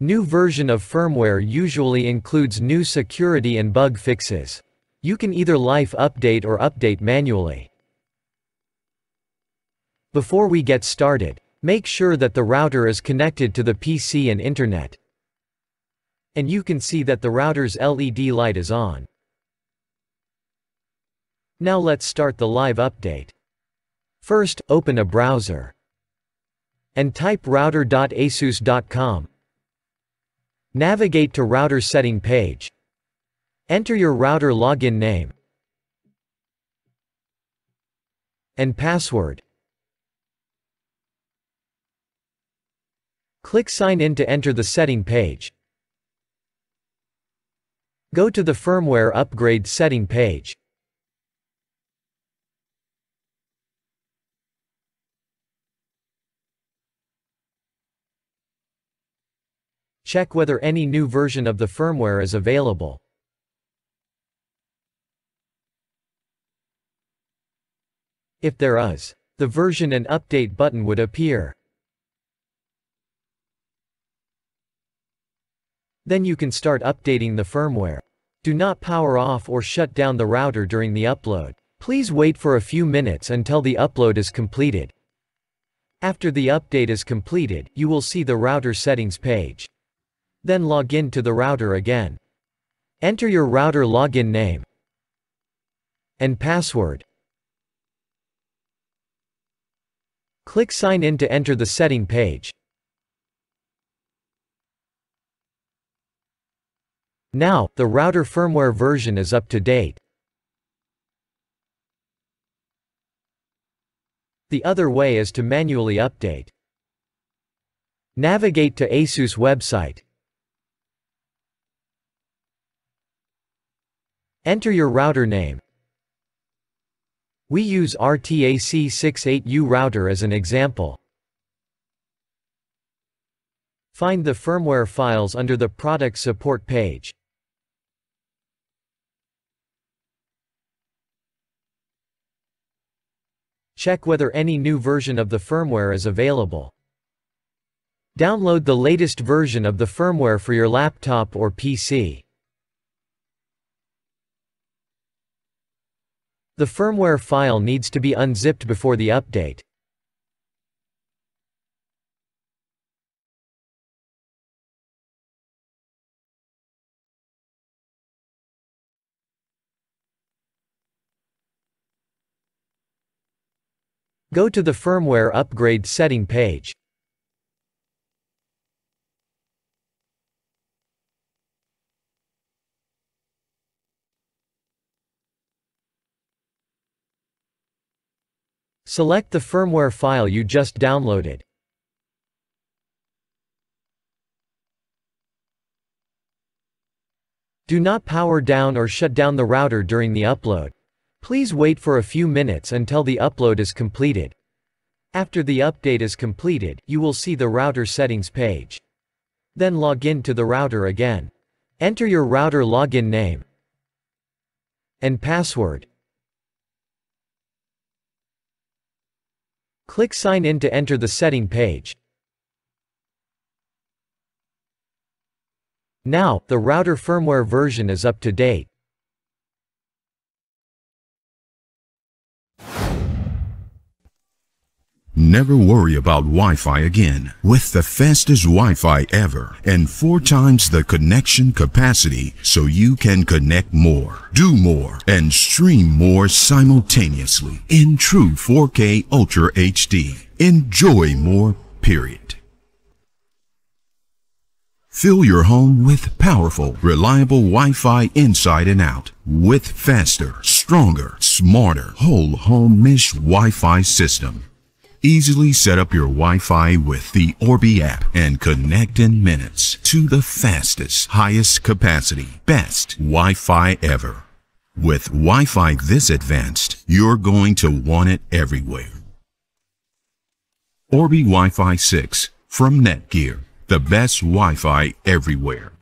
New version of firmware usually includes new security and bug fixes. You can either life update or update manually. Before we get started, make sure that the router is connected to the PC and internet. And you can see that the router's LED light is on. Now let's start the live update. First, open a browser. And type router.asus.com. Navigate to router setting page. Enter your router login name and password. Click Sign in to enter the setting page. Go to the firmware upgrade setting page. Check whether any new version of the firmware is available. If there is, the version and update button would appear. Then you can start updating the firmware. Do not power off or shut down the router during the upload. Please wait for a few minutes until the upload is completed. After the update is completed, you will see the router settings page. Then log in to the router again. Enter your router login name and password. Click Sign in to enter the setting page. Now, the router firmware version is up to date. The other way is to manually update. Navigate to ASUS website. Enter your router name. We use RTAC68U router as an example. Find the firmware files under the product support page. Check whether any new version of the firmware is available. Download the latest version of the firmware for your laptop or PC. The firmware file needs to be unzipped before the update. Go to the firmware upgrade setting page. Select the firmware file you just downloaded. Do not power down or shut down the router during the upload. Please wait for a few minutes until the upload is completed. After the update is completed, you will see the router settings page. Then log in to the router again. Enter your router login name and password. Click Sign in to enter the setting page. Now, the router firmware version is up to date. Never worry about Wi-Fi again. With the fastest Wi-Fi ever and four times the connection capacity so you can connect more, do more, and stream more simultaneously in true 4K Ultra HD. Enjoy more, period. Fill your home with powerful, reliable Wi-Fi inside and out with faster, stronger, smarter whole home mesh Wi-Fi system. Easily set up your Wi-Fi with the Orbi app and connect in minutes to the fastest, highest capacity, best Wi-Fi ever. With Wi-Fi this advanced, you're going to want it everywhere. Orbi Wi-Fi 6 from Netgear, the best Wi-Fi everywhere.